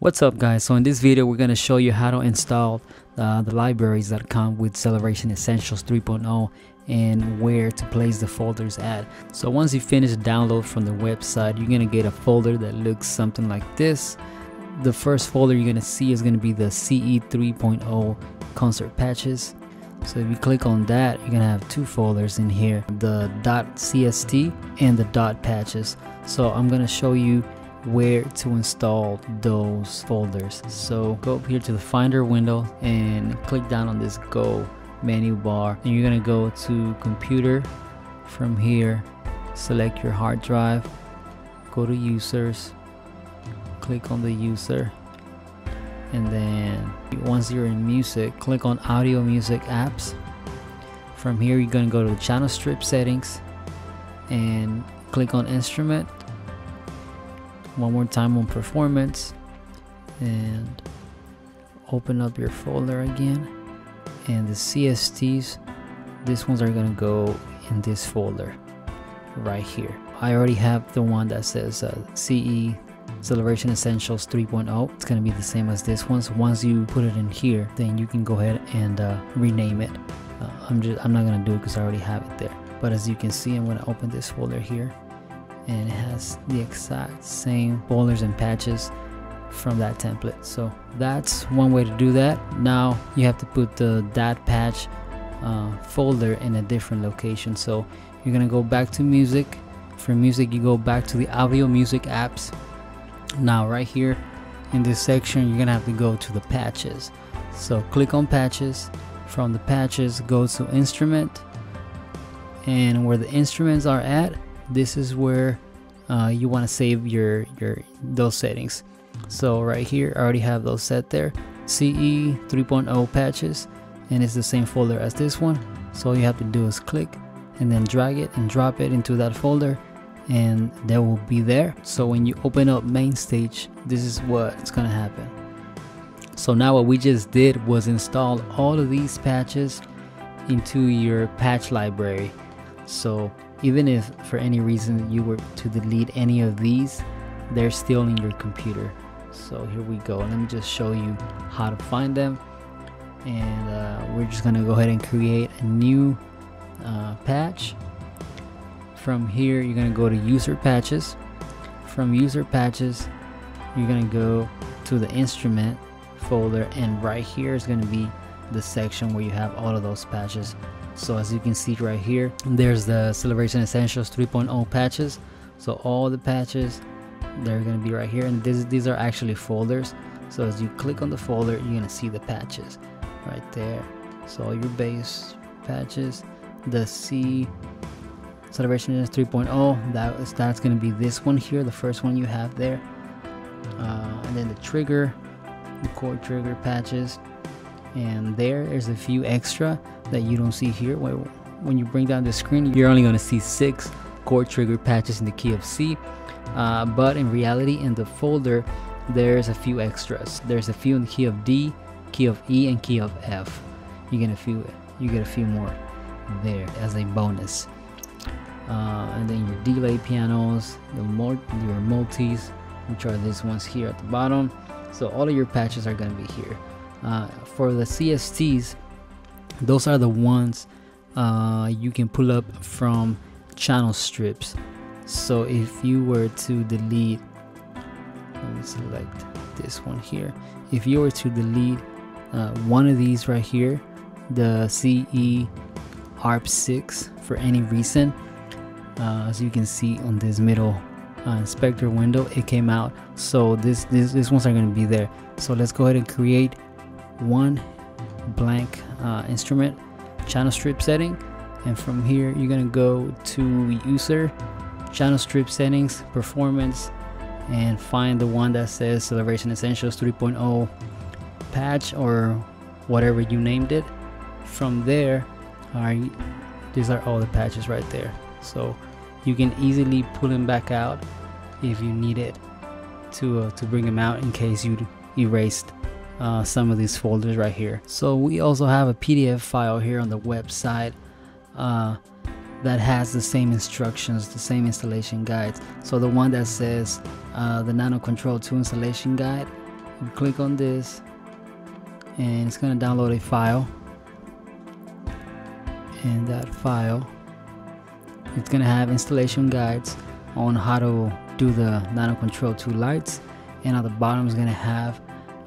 What's up guys, so in this video we're going to show you how to install uh, the libraries that come with Celebration Essentials 3.0 and where to place the folders at. So once you finish download from the website, you're going to get a folder that looks something like this. The first folder you're going to see is going to be the CE 3.0 concert patches. So if you click on that, you're going to have two folders in here, the .cst and the .patches. So I'm going to show you where to install those folders. So go up here to the finder window and click down on this go menu bar. And you're gonna go to computer. From here select your hard drive go to users click on the user. And then once you're in music click on audio music apps. From here you're gonna go to the channel strip settings and click on instrument one more time on performance and open up your folder again. And the CSTs these ones are gonna go in this folder right here. I already have the one that says uh, CE Celebration Essentials 3.0 it's gonna be the same as this one. So once you put it in here then you can go ahead and uh, rename it. Uh, I'm just I'm not gonna do it because I already have it there. But as you can see I'm gonna open this folder here and it has the exact same folders and patches from that template. So that's one way to do that. Now you have to put the that patch uh, folder in a different location. So you're gonna go back to music. For music you go back to the audio music apps. Now right here in this section you're gonna have to go to the patches. So click on patches. From the patches go to instrument. And where the instruments are at this is where uh, you want to save your your those settings. So right here I already have those set there. CE 3.0 patches and it's the same folder as this one. So all you have to do is click and then drag it and drop it into that folder and that will be there. So when you open up Mainstage this is what's gonna happen. So now what we just did was install all of these patches into your patch library. So even if for any reason you were to delete any of these, they're still in your computer. So here we go. Let me just show you how to find them. And uh, we're just gonna go ahead and create a new uh, patch. From here, you're gonna go to user patches. From user patches, you're gonna go to the instrument folder and right here is gonna be the section where you have all of those patches so as you can see right here there's the celebration essentials 3.0 patches. So all the patches they're going to be right here. And this, these are actually folders. So as you click on the folder you're going to see the patches right there. So all your base patches the c celebration is 3.0 that is that's going to be this one here the first one you have there. Uh, and then the trigger the chord trigger patches and there is a few extra that you don't see here. When you bring down the screen you're only going to see six chord trigger patches in the key of C. Uh, but in reality in the folder there's a few extras. There's a few in the key of D key of E and key of F. You get a few you get a few more there as a bonus. Uh, and then your delay pianos the more your multis which are these ones here at the bottom. So all of your patches are going to be here uh, for the CSTs those are the ones uh, you can pull up from channel strips. So if you were to delete let me select this one here. If you were to delete uh, one of these right here the CE ARP6 for any reason uh, as you can see on this middle uh, inspector window it came out. So this this, this ones are going to be there. So let's go ahead and create one blank uh, instrument channel strip setting. And from here you're gonna go to user channel strip settings performance and find the one that says celebration essentials 3.0 patch or whatever you named it. From there are these are all the patches right there. So you can easily pull them back out if you need it to uh, to bring them out in case you erased uh, some of these folders right here. So we also have a PDF file here on the website uh, that has the same instructions, the same installation guides. So the one that says uh, the nanoKONTROL2 installation guide, click on this and it's gonna download a file and that file it's gonna have installation guides on how to do the nanoKONTROL2 lights and at the bottom is gonna have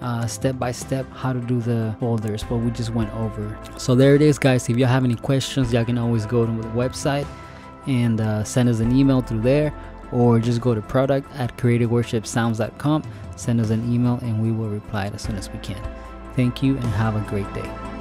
uh, step by step how to do the folders what we just went over. So there it is guys. If you have any questions y'all can always go to the website and uh, send us an email through there or just go to product at creativeworshipsounds.com send us an email and we will reply as soon as we can. Thank you and have a great day